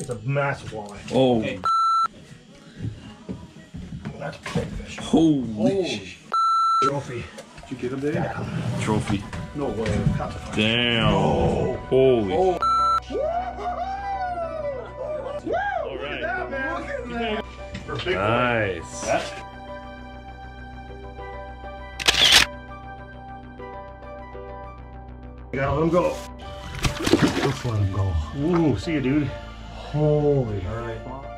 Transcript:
It's a massive walleye. Oh, Hey. That's a big fish. holy sh- Trophy. Did you get him, Dave? trophy. No way. That's a fish. Damn. Oh. Holy. Oh. All right. For a big one. Nice. You gotta let him go. Just let him go. Ooh, see you, dude. Holy. All right.